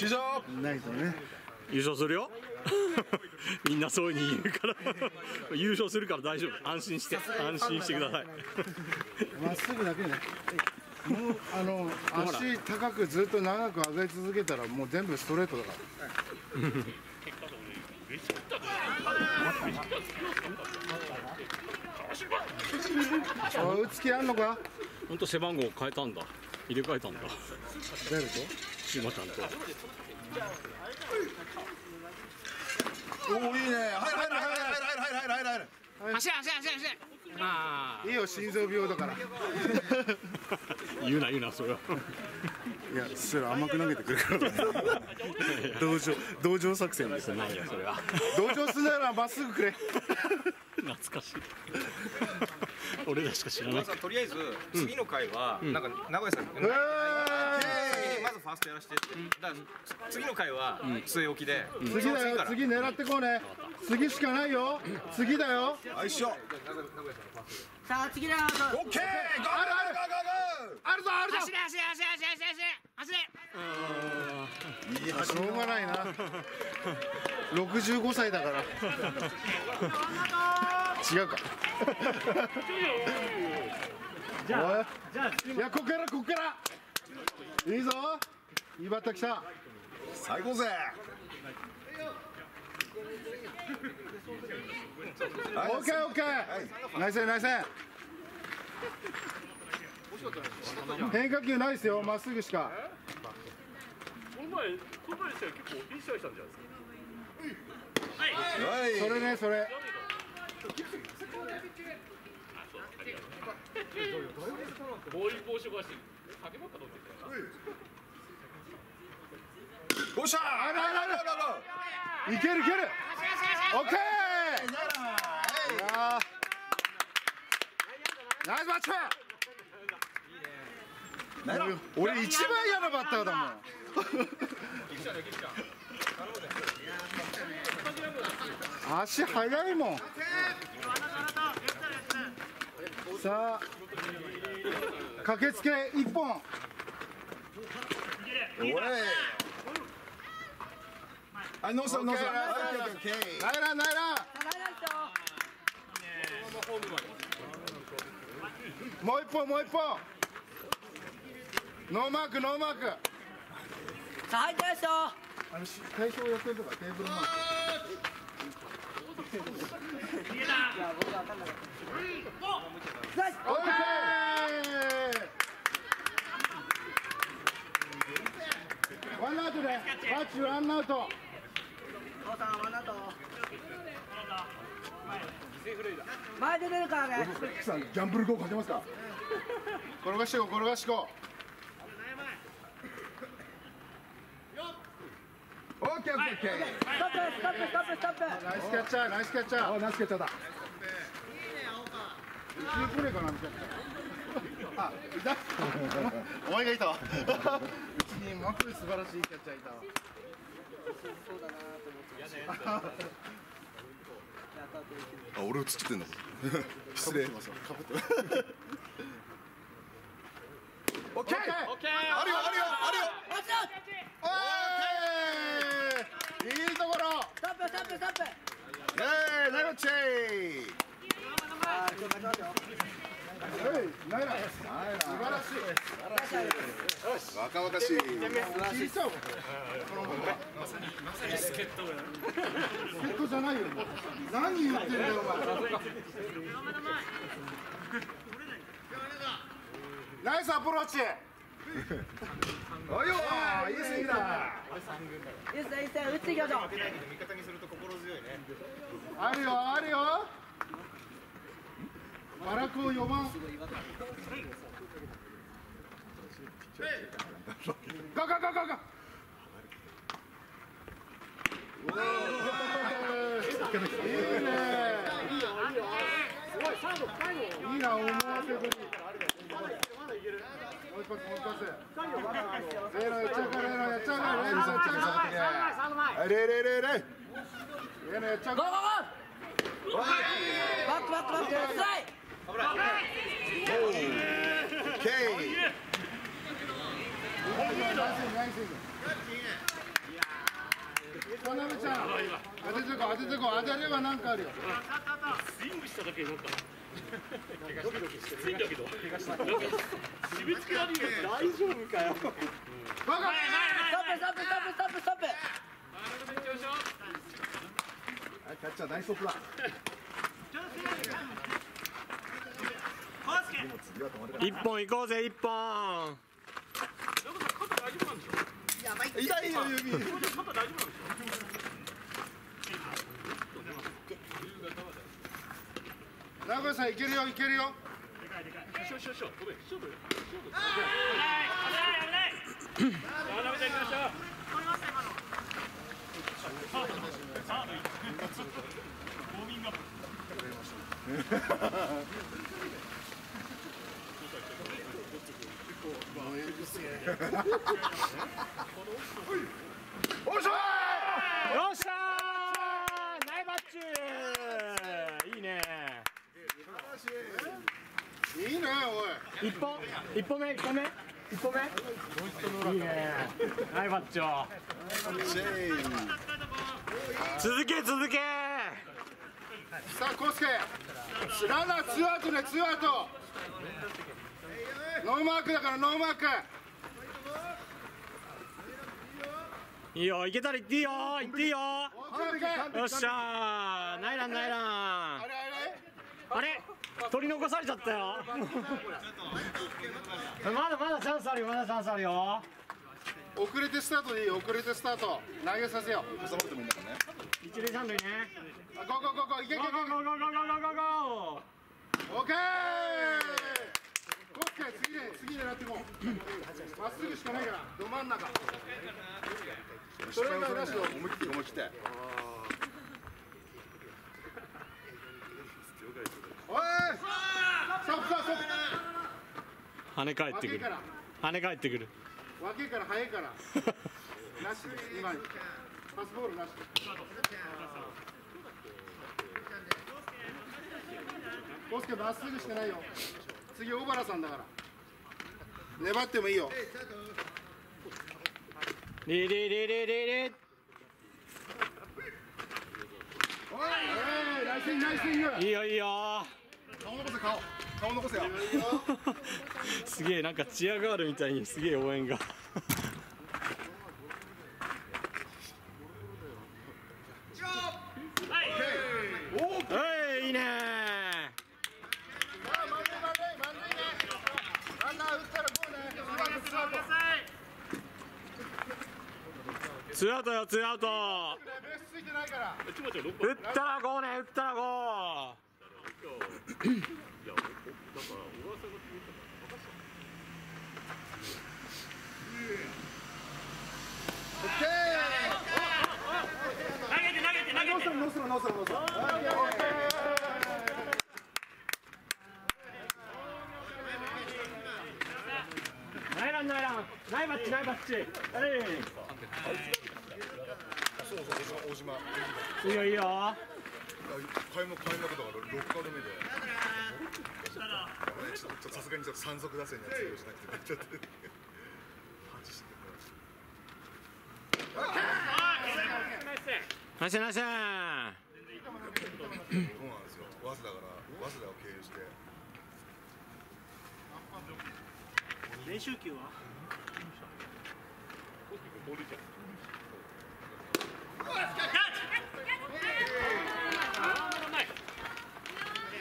師匠ないとね。優勝するよ。みんなそういうに言うから。優勝するから大丈夫。安心して。安心してください。まっすぐだけね。もうあの足高くずっと長く上げ続けたらもう全部ストレートだから。あ打つ気あんのか？本当背番号変えたんだ。入れ替えたんだ。誰と？島ちゃんと。おおいいね。入る入る入る入る入る入る入る入る走れ走れ走れ走れ。あいいよ心臓病だから。あ 言うな言うなそれは。いやそれ甘く投げてくるから。同情同情作戦ですないよそれは。同情するならまっすぐくれ。懐かしい。俺らしか知らない。とりあえず次の回は、なんか名古屋さん、えー。まずファーストやらせてって、だから次の回は据え置きで、次だよ。次狙ってこうね。次しかないよ。次だよ。はい一緒。さあ次だよ。オッケーゴーゴーゴーゴーゴーあるぞあるぞ。走れ走れ走れ走れ走れ走れいやしょうがないな。65歳だから。違うか。じゃあいやこっからこっからいいぞ。いいバッター来た。最高ぜ。はい。オッケーオッケー。ナイスナイス。変化球ないですよ。まっすぐしか。この前、この前でしたら結構いい試合したんじゃないですか。はい。それ。ねそれボール帽子をかして、かけばっかと思ってたよおっしゃ。ーあるあるあるあるあるいけるいける。オッケー。いやーナイスバッチ。俺一番嫌なバッターだもん。足速いもん。さあ駆けつけ一本。はいノーサノーサナイラナイラ。もう一本もう一本ノーマークノーマーク。さあ入ってましょう対象とかテーブルマーク。逃げた。ワンアウトでバッチワンアウト。前出れるからね。さんギャンブルゴーかけますか？転がしていこう転がしていこオッケーオッケーオッケー。ストップストップストップストップ。うナイスキャッチャーナイスキャッチャー。ナイスキャッチャーだ。うちに来ねえかなみたいなお前がいたわ。うちにもっと素晴らしいキャッチャーいたわ。あ俺映っちゃってんの？失礼かぶってますオッケーオッケーあるよあるよあるよ。おーいいところ。ストップストップストップ。えーナイナイ。ラ素晴らしい若々しい聞いちゃおう助っ人じゃないよ何言ってんだよお前ナイスアプローチおいよいいですいいだいいっすね。いいっすね打っていきましょうあるよあるよバラコ4番ゴーゴーゴーゴーゴーい。いねいいな思わせぶりもう一発もう一発レイノやっちゃうかレイノやっちゃうかレイノやっちゃうかはいレイレイレイレイレイノやっちゃうゴーゴかーゴーバックバックバックストライちゃんイ。大丈夫かよ。ス。だ。ナイストップだ一本行こうぜ一本。痛いよ指名古屋さんいけるよいけるよ。しょしょしょごめんい危ない危ない渡辺ちゃん行きましょうよっしゃーナイバッチいいねいいねおい一本一本目一本目一本目いいねナイバッチョ続け続けさあコスケランナーツーアウトねツーアウトノーマークだからノーマーク。いいよ。いけたら行っていいよ。行っていいよ。よっしゃー。ナイランナイラン。あれ取り残されちゃったよ。まだまだチャンスあるよ。まだチャンスあるよ。遅れてスタートでいいよ。遅れてスタート。投げさせよう。収まってもいいんだからね。一塁三塁ね。あゴーゴーゴーゴー。いけいけいけゴーゴーゴーゴーゴーゴーゴー。オッケー次ね次狙ってこうまっすぐしかないからど真ん中それがなしよ思い切って思い切っておいストップストップ跳ね返ってくる。跳ね返ってくる。分けから早いからなし今パスボールなしコスケまっすぐしてないよ次小原さんだから粘ってもいいよ。リリリリリリおいナイスイングナイスイング。いいよいいよ。顔残せ顔。顔残せよ。すげえなんかチアガールみたいにすげえ応援がはいいいねランナー打ったらゴーねツーアウトツーアウトよツーアウト。ベースついてないから。ちまちゃん6打ったらゴーね打ったらゴー。いやおおだから小川さんが決めたから分かったノー。スローノー。スローノー。スローナイランナイラン。ナイバッチナイバッチはいそうそう大島いいよいいよ開幕開幕だから6カード目で。ちょっとさすがにちょっと山賊打線には通用しなくてちゃってパンチしてナイスナイスそうなんですよ。早稲田から早稲田を経由してコスケ君 Catch!